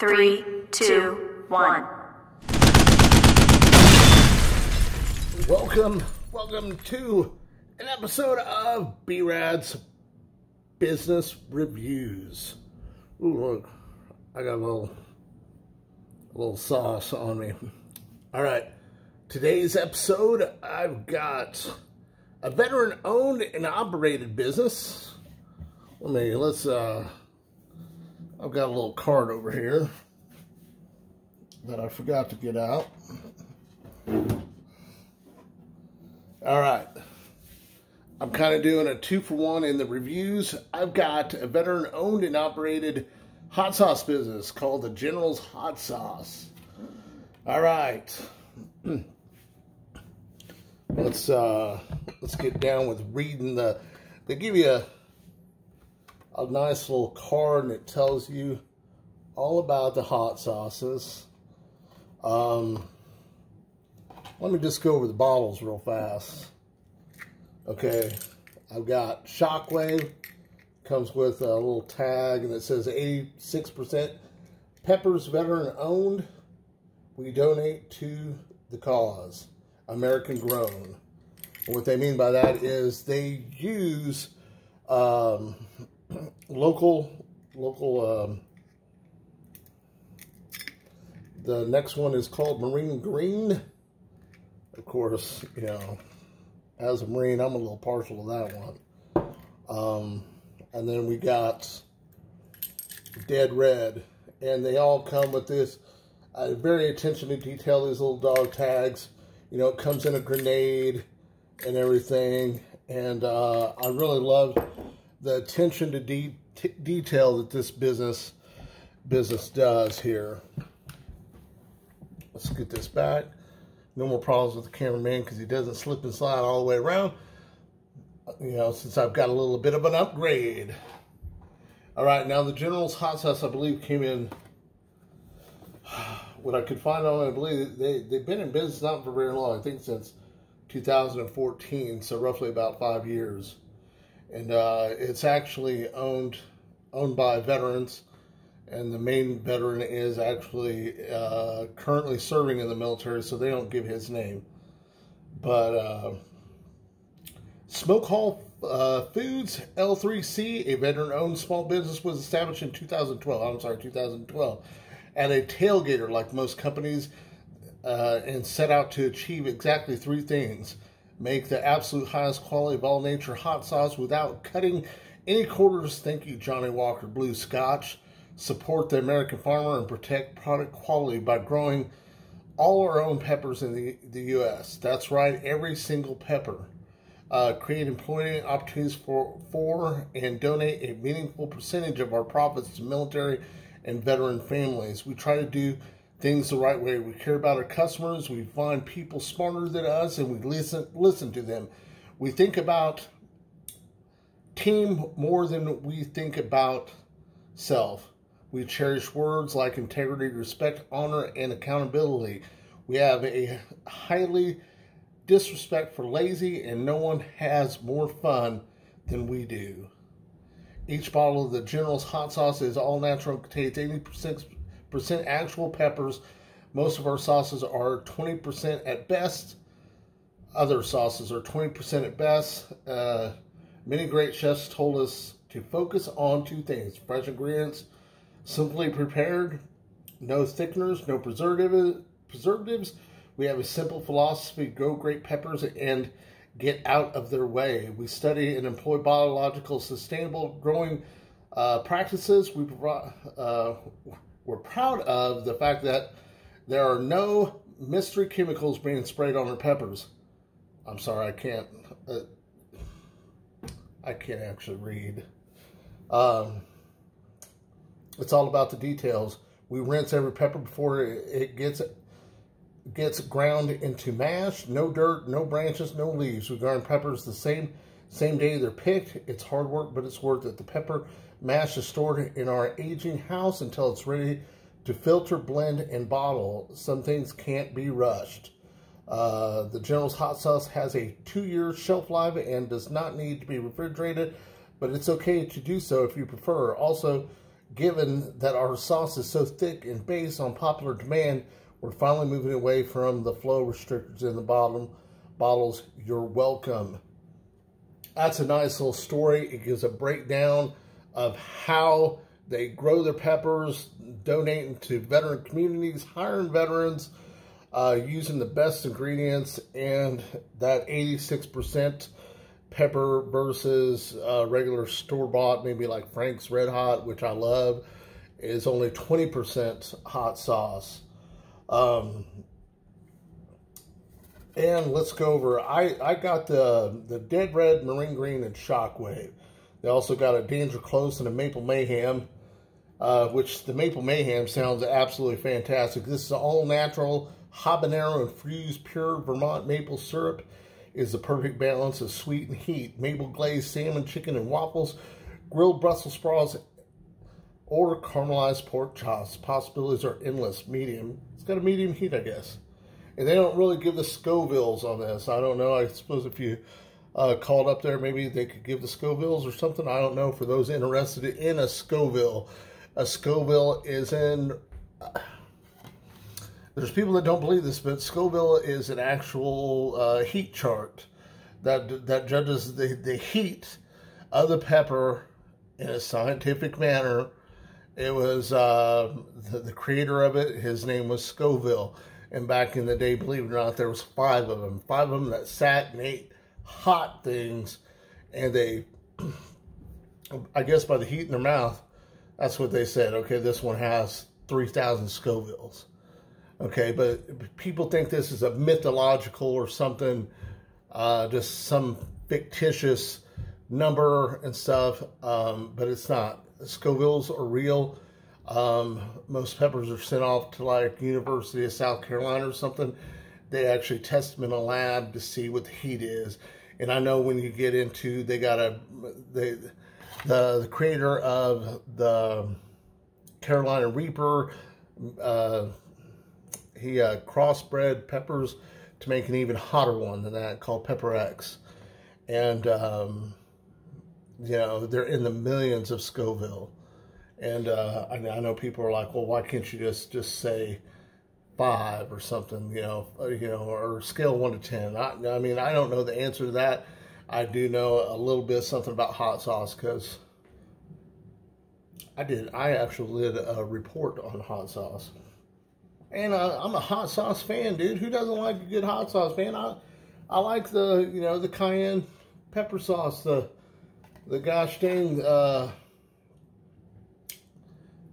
Three, two, one. Welcome, welcome to an episode of B-Rad's Business Reviews. Ooh, look, I got a little, a little sauce on me. All right, today's episode, I've got a veteran-owned and operated business. Let me, let's, uh, I've got a little card over here that I forgot to get out. All right. I'm kind of doing a two for one in the reviews. I've got a veteran owned and operated hot sauce business called the General's Hot Sauce. All right. let's uh let's get down with reading the they give you a a nice little card and it tells you all about the hot sauces. Um, let me just go over the bottles real fast. Okay, I've got Shockwave. Comes with a little tag and it says 86% Peppers veteran owned. We donate to the cause. American grown. What they mean by that is they use um, local, local, um, the next one is called Marine Green. Of course, you know, as a Marine, I'm a little partial to that one. Um, and then we got Dead Red. And they all come with this uh, very attention to detail, these little dog tags. You know, it comes in a grenade and everything. And uh, I really love the attention to de detail that this business business does here. Let's get this back. No more problems with the cameraman because he doesn't slip and slide all the way around. You know, since I've got a little bit of an upgrade. All right, now the General's hot sauce, I believe, came in. What I could find on, I believe they they've been in business not for very long. I think since 2014, so roughly about five years and uh, it's actually owned owned by veterans, and the main veteran is actually uh, currently serving in the military, so they don't give his name. But uh, Smoke Hall uh, Foods L3C, a veteran-owned small business, was established in 2012. I'm sorry, 2012, at a tailgater like most companies, uh, and set out to achieve exactly three things Make the absolute highest quality of all nature hot sauce without cutting any quarters. Thank you, Johnnie Walker Blue Scotch. Support the American farmer and protect product quality by growing all our own peppers in the, the U.S. That's right, every single pepper. Uh, create employment opportunities for, for and donate a meaningful percentage of our profits to military and veteran families. We try to do things the right way. We care about our customers. We find people smarter than us and we listen listen to them. We think about team more than we think about self. We cherish words like integrity, respect, honor, and accountability. We have a highly disrespect for lazy, and no one has more fun than we do. Each bottle of the General's hot sauce is all natural contains 80% percent actual peppers. Most of our sauces are 20% at best. Other sauces are 20% at best. Uh, many great chefs told us to focus on two things. Fresh ingredients, simply prepared, no thickeners, no preservative, preservatives. We have a simple philosophy, grow great peppers and get out of their way. We study and employ biological sustainable growing uh, practices. We provide, uh, we're proud of the fact that there are no mystery chemicals being sprayed on our peppers. I'm sorry, I can't. Uh, I can't actually read. Um, it's all about the details. We rinse every pepper before it gets gets ground into mash. No dirt, no branches, no leaves. We garden peppers the same same day they're picked. It's hard work, but it's worth it. The pepper mash is stored in our aging house until it's ready to filter, blend, and bottle. Some things can't be rushed. Uh, the General's hot sauce has a two-year shelf life and does not need to be refrigerated, but it's okay to do so if you prefer. Also, given that our sauce is so thick and based on popular demand, we're finally moving away from the flow restrictors in the bottom bottles. You're welcome. That's a nice little story. It gives a breakdown of how they grow their peppers, donating to veteran communities, hiring veterans, uh, using the best ingredients, and that 86% pepper versus uh, regular store-bought, maybe like Frank's Red Hot, which I love, is only 20% hot sauce. Um, and let's go over, I, I got the, the Dead Red, Marine Green, and Shockwave. They also got a Danger Close and a Maple Mayhem, uh, which the Maple Mayhem sounds absolutely fantastic. This is all natural habanero infused pure Vermont maple syrup is the perfect balance of sweet and heat. Maple glazed salmon, chicken, and waffles, grilled Brussels sprouts, or caramelized pork chops. Possibilities are endless. Medium. It's got a medium heat, I guess. And they don't really give the Scovilles on this. I don't know. I suppose if you uh, called up there, maybe they could give the Scovilles or something. I don't know. For those interested in a Scoville, a Scoville is in... There's people that don't believe this, but Scoville is an actual uh, heat chart that that judges the, the heat of the pepper in a scientific manner. It was uh, the, the, creator of it. His name was Scoville, and back in the day, believe it or not, there was five of them. Five of them that sat and ate hot things, and they, I guess, by the heat in their mouth, that's what they said. Okay, this one has three thousand Scovilles. Okay, but people think this is a mythological or something, uh, just some fictitious number and stuff, um, but it's not. Scovilles are real. Um, most peppers are sent off to like University of South Carolina or something. They actually test them in a lab to see what the heat is. And I know when you get into, they got a, the, the creator of the Carolina Reaper, uh, he uh, crossbred peppers to make an even hotter one than that called Pepper X. And, um, you know, they're in the millions of Scoville. And uh, I, I, know people are like, well, why can't you just, just say five or something, you know, uh, you know, or scale one to 10. I, I mean, I don't know the answer to that. I do know a little bit something about hot sauce because I did, I actually did a report on hot sauce. And uh, I'm a hot sauce fan, dude. Who doesn't like a good hot sauce, man? I I like the you know the cayenne pepper sauce, the the gosh dang uh,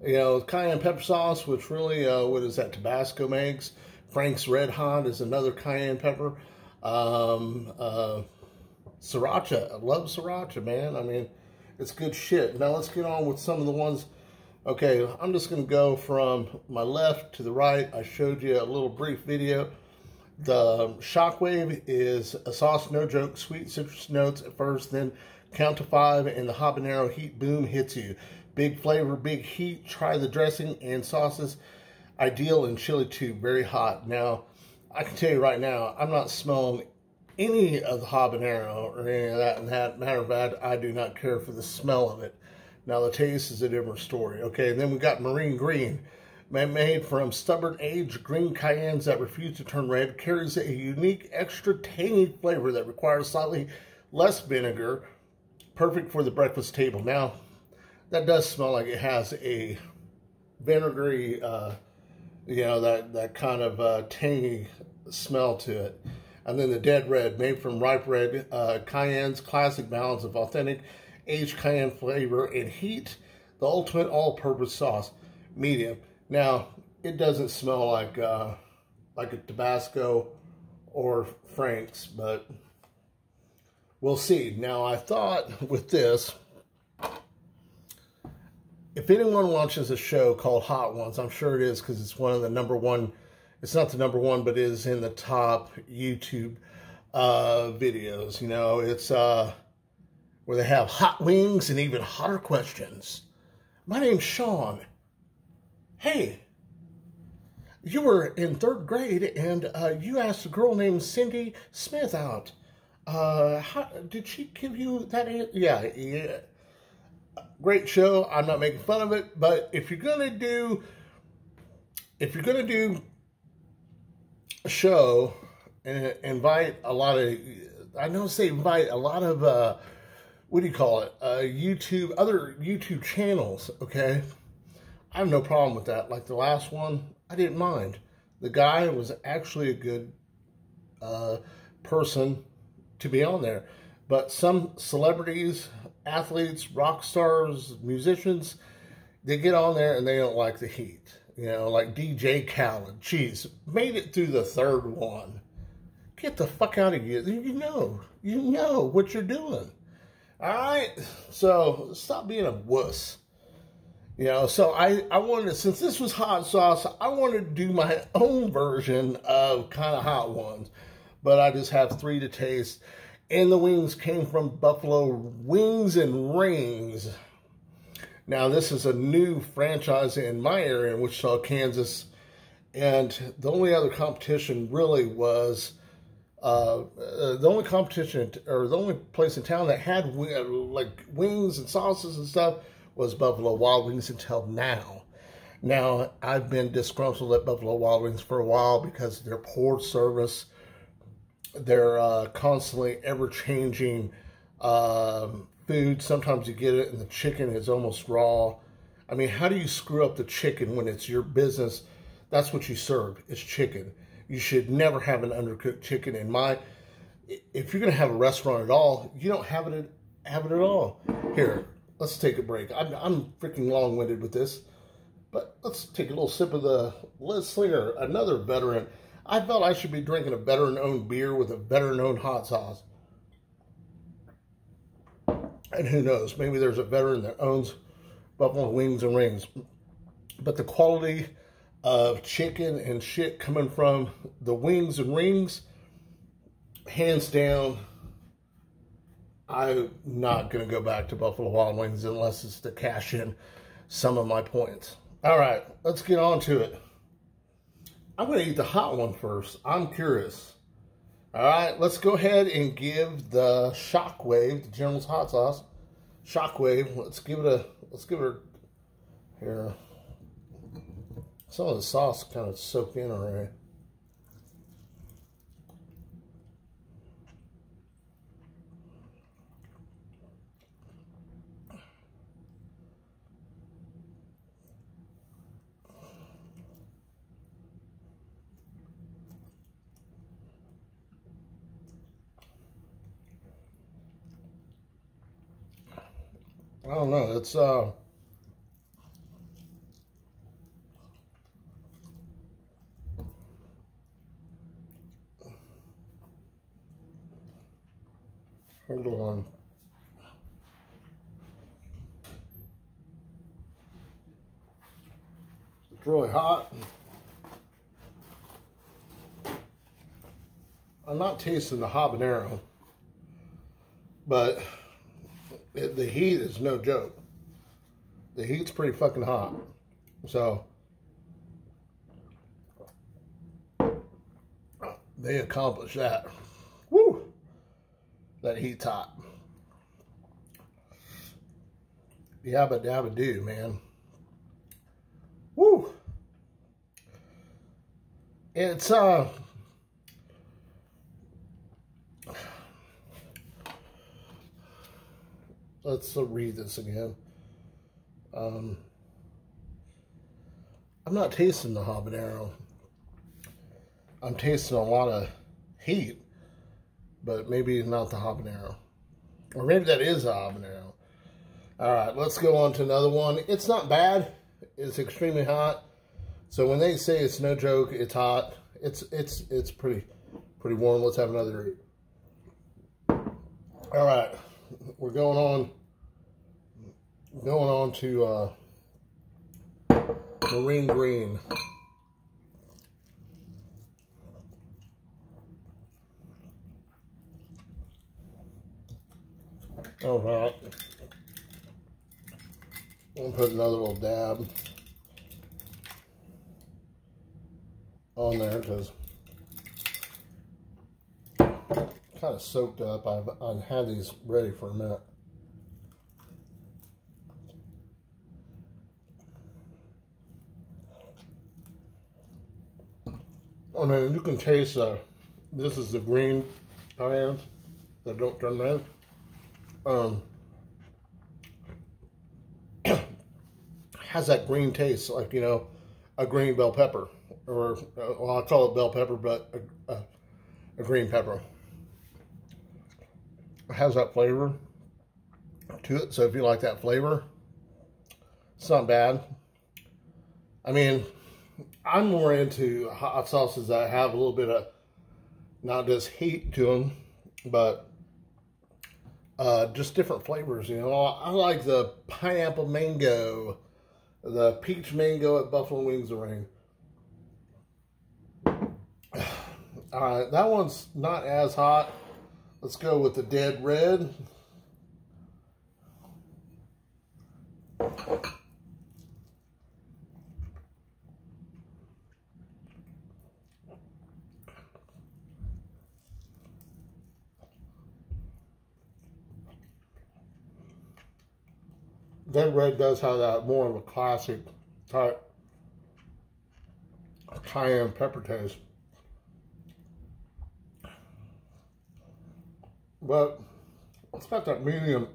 you know cayenne pepper sauce, which really uh, what is that Tabasco makes. Frank's Red Hot is another cayenne pepper. Um, uh, sriracha, I love sriracha, man. I mean, it's good shit. Now let's get on with some of the ones Okay, I'm just going to go from my left to the right. I showed you a little brief video. The Shockwave is a sauce, no joke, sweet citrus notes at first, then count to five, and the habanero heat boom hits you. Big flavor, big heat. Try the dressing and sauces. Ideal in chili too, very hot. Now, I can tell you right now, I'm not smelling any of the habanero or any of that. And that matter of fact, I do not care for the smell of it. Now the taste is a different story. Okay, and then we got Marine Green. Made from stubborn aged green cayennes that refuse to turn red, carries a unique extra tangy flavor that requires slightly less vinegar, perfect for the breakfast table. Now, that does smell like it has a vinegary, uh, you know, that, that kind of uh, tangy smell to it. And then the dead red, made from ripe red uh, cayennes, classic balance of authentic aged cayenne flavor and heat. The ultimate all-purpose sauce, medium. Now, it doesn't smell like uh, like a Tabasco or Frank's, but we'll see. Now, I thought with this, if anyone watches a show called Hot Ones, I'm sure it is because it's one of the number one, it's not the number one, but it is in the top YouTube uh, videos. You know, it's uh, where they have hot wings and even hotter questions. My name's Sean. Hey, you were in third grade and uh, you asked a girl named Cindy Smith out. Uh, how, did she give you that? Yeah, yeah. Great show. I'm not making fun of it, but if you're gonna do, if you're gonna do a show and invite a lot of, I don't say invite a lot of, uh, what do you call it? Uh, YouTube, other YouTube channels. Okay, I have no problem with that. Like the last one, I didn't mind. The guy was actually a good uh, person to be on there. But some celebrities, athletes, rock stars, musicians, they get on there and they don't like the heat. You know, like DJ Khaled. Jeez, made it through the third one. Get the fuck out of here. You know, you know what you're doing. All right? So stop being a wuss. You know, so I, I wanted, since this was hot sauce, I wanted to do my own version of kind of hot ones. But I just have three to taste. And the wings came from Buffalo Wings and Rings. Now, this is a new franchise in my area in Wichita, Kansas. And the only other competition really was uh, uh, the only competition or the only place in town that had like wings and sauces and stuff was Buffalo Wild Wings until now. Now, I've been disgruntled at Buffalo Wild Wings for a while because their poor service, their uh, constantly ever-changing uh, food. Sometimes you get it and the chicken is almost raw. I mean, how do you screw up the chicken when it's your business? That's what you serve. It's chicken. You should never have an undercooked chicken. In my, if you're to have a restaurant at all, you don't have it have it at all. Here, let's take a break. I'm, I'm freaking long-winded with this, but let's take a little sip of the Liz Slinger, another veteran. I felt I should be drinking a veteran-owned beer with a veteran-owned hot sauce. And who knows, maybe there's a veteran that owns Buffalo Wings and Rings. But the quality of chicken and shit coming from the Wings and Rings, hands down, I'm not going to go back to Buffalo Wild Wings unless it's to cash in some of my points. All right, let's get on to it. I'm going to eat the hot one first. I'm curious. All right, let's go ahead and give the Shockwave, the General's hot sauce, Shockwave. Let's give it a, let's give it a, here. Some of the sauce kind of soaked in already. I don't know. It's uh. Hold on. It's really hot. I'm not tasting the habanero, but the heat is no joke. The heat's pretty fucking hot. So, they accomplished that. Woo! That heat's hot. Yabba dabba do, man. Woo! It's, uh, let's read this again. Um, I'm not tasting the habanero. I'm tasting a lot of heat, but maybe not the habanero. Or maybe that is a habanero. All right, let's go on to another one. It's not bad. It's extremely hot. So when they say it's no joke, it's hot. It's it's it's pretty pretty warm. Let's have another. All right, we're going on going on to uh, marine green. All right. I'll put another little dab on there because kind of soaked up. I've, I've had these ready for a minute. I mean, you can taste uh, this is the green cayenne that don't turn red. Um, has that green taste, like you know, a green bell pepper, or uh, well, I call it bell pepper, but a, a, a green pepper. It has that flavor to it. So if you like that flavor, it's not bad. I mean, I'm more into hot sauces that have a little bit of not just heat to them, but uh, just different flavors. You know, I like the pineapple mango, the peach mango at Buffalo Wings Ring. All right, that one's not as hot. Let's go with the dead red. Dead Red does have that more of a classic type cayenne pepper taste. But it's got that medium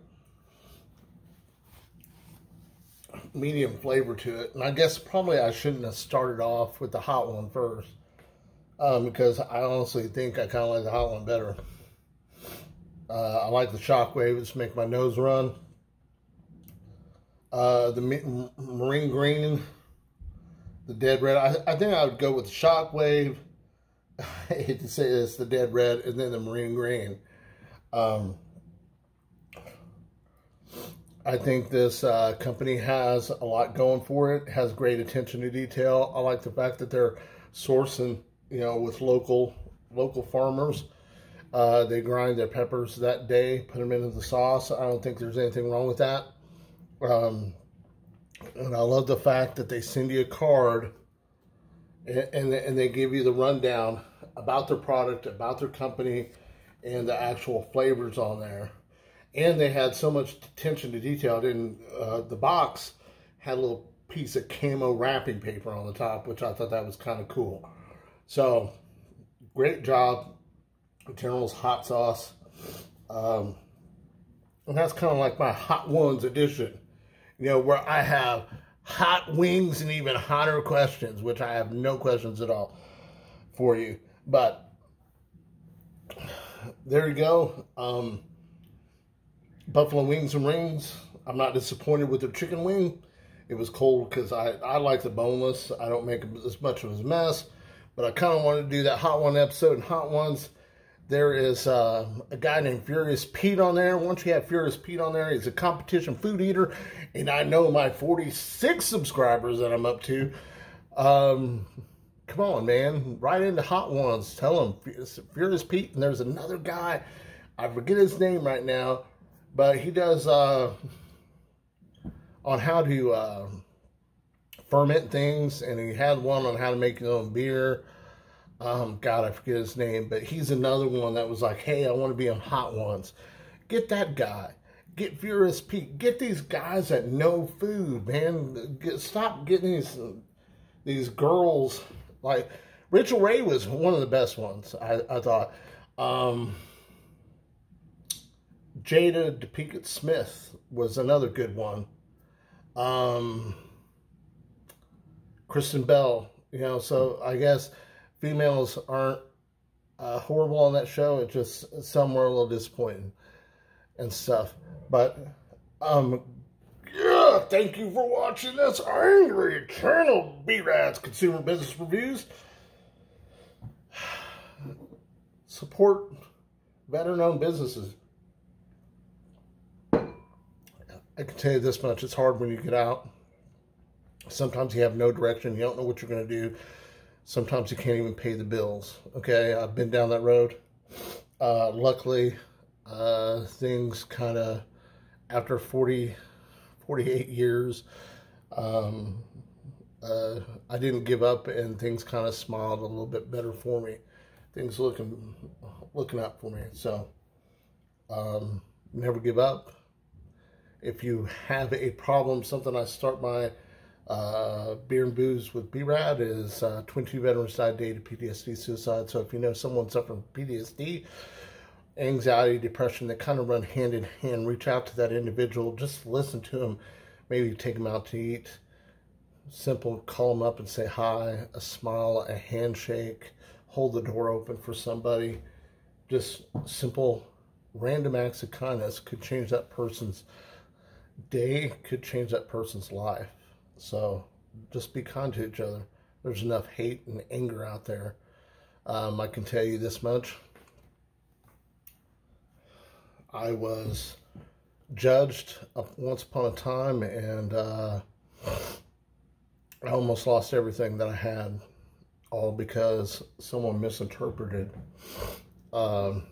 medium flavor to it. And I guess probably I shouldn't have started off with the hot one first. Um, because I honestly think I kind of like the hot one better. Uh, I like the shockwave. It's make my nose run. Uh, the marine green, the dead red. I, I think I would go with shockwave. I hate to say this, the dead red, and then the marine green. Um, I think this uh, company has a lot going for it. Has great attention to detail. I like the fact that they're sourcing, you know, with local local farmers. Uh, they grind their peppers that day, put them into the sauce. I don't think there's anything wrong with that. Um, and I love the fact that they send you a card and, and, and they give you the rundown about their product, about their company, and the actual flavors on there. And they had so much attention to detail. In uh, the box had a little piece of camo wrapping paper on the top, which I thought that was kind of cool. So, great job, General's hot sauce. Um, and that's kind of like my hot ones edition you know, where I have hot wings and even hotter questions, which I have no questions at all for you. But there you go. Um, Buffalo Wings and Rings. I'm not disappointed with the chicken wing. It was cold because I, I like the boneless. I don't make as much of a mess. But I kind of wanted to do that Hot One episode. And Hot Ones there is uh, a guy named Furious Pete on there. Once you have Furious Pete on there, he's a competition food eater. And I know my 46 subscribers that I'm up to. Um, come on, man. Write into Hot Ones. Tell them Furious Pete. And there's another guy. I forget his name right now. But he does uh, on how to uh, ferment things. And he had one on how to make your own beer um, God, I forget his name, but he's another one that was like, hey, I want to be on Hot Ones. Get that guy. Get Furious Pete. Get these guys that know food, man. Get, stop getting these these girls. Like, Rachael Ray was one of the best ones, I, I thought. Um, Jada Pinkett Smith was another good one. Um, Kristen Bell, you know, so I guess females aren't uh, horrible on that show. It just some were a little disappointing and stuff. But um, yeah, thank you for watching this angry channel, B-Rads Consumer Business Reviews. Support better-known businesses. I can tell you this much: it's hard when you get out. Sometimes you have no direction. You don't know what you're going to do sometimes you can't even pay the bills. Okay, I've been down that road. Uh, luckily, uh, things kind of, after 40, 48 years, um, uh, I didn't give up and things kind of smiled a little bit better for me. Things looking, looking up for me. So, um, never give up. If you have a problem, something I start my uh, Beer and Booze with B-Rad is uh, 22 veterans died day to PTSD suicide. So if you know someone suffering PTSD, anxiety, depression that kind of run hand in hand, reach out to that individual, just listen to them, maybe take them out to eat. Simple, call them up and say hi, a smile, a handshake, hold the door open for somebody. Just simple, random acts of kindness could change that person's day, could change that person's life. So just be kind to each other. There's enough hate and anger out there. Um, I can tell you this much. I was judged once upon a time and uh, I almost lost everything that I had all because someone misinterpreted um,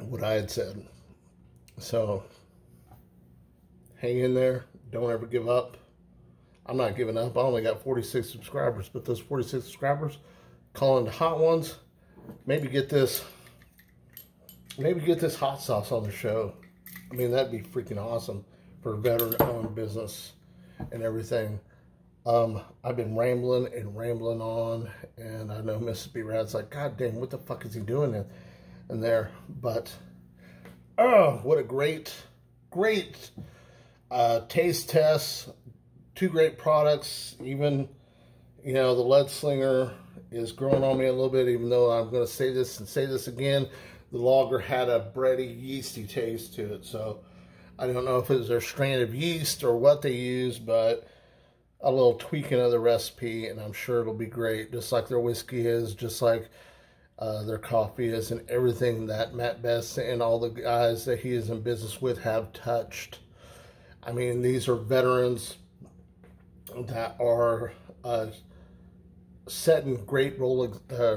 what I had said. So hang in there. Don't ever give up. I'm not giving up. I only got 46 subscribers, but those 46 subscribers, calling the hot ones, maybe get this, maybe get this hot sauce on the show. I mean, that'd be freaking awesome for a veteran-owned business and everything. Um, I've been rambling and rambling on, and I know Mississippi Rad's like, God damn, what the fuck is he doing in, in there? But, oh, what a great, great uh, taste tests. Two great products. Even, you know, the lead slinger is growing on me a little bit, even though I'm going to say this and say this again. The lager had a bready, yeasty taste to it. So I don't know if it was their strain of yeast or what they used, but a little tweaking of the recipe, and I'm sure it'll be great, just like their whiskey is, just like uh, their coffee is, and everything that Matt Best and all the guys that he is in business with have touched. I mean, these are veterans that are uh, setting great role uh,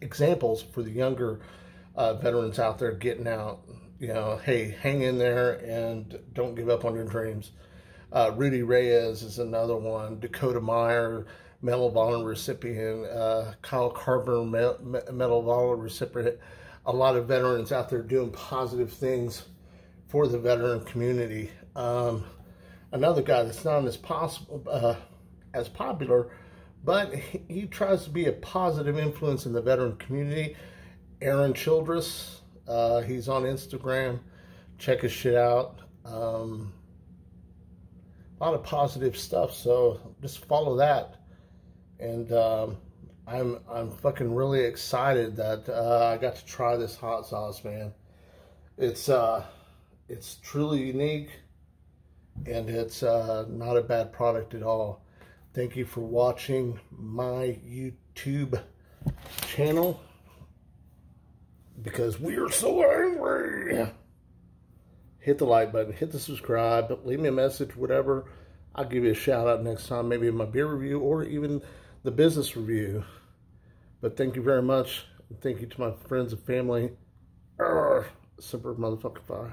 examples for the younger uh, veterans out there getting out. You know, hey, hang in there and don't give up on your dreams. Uh, Rudy Reyes is another one. Dakota Meyer, Medal of Honor recipient. Uh, Kyle Carpenter, Medal of Honor recipient. A lot of veterans out there doing positive things for the veteran community. Um, another guy that's not as possible uh, as popular, but he, tries to be a positive influence in the veteran community. Aaron Childress, uh, he's on Instagram. Check his shit out. Um, a lot of positive stuff, so just follow that. And um, I'm I'm fucking really excited that uh, I got to try this hot sauce, man. It's uh, it's truly unique and it's uh, not a bad product at all. Thank you for watching my YouTube channel because we are so angry. Hit the like button, hit the subscribe, leave me a message, whatever. I'll give you a shout out next time, maybe in my beer review or even the business review. But thank you very much. Thank you to my friends and family. Semper motherfucking fire.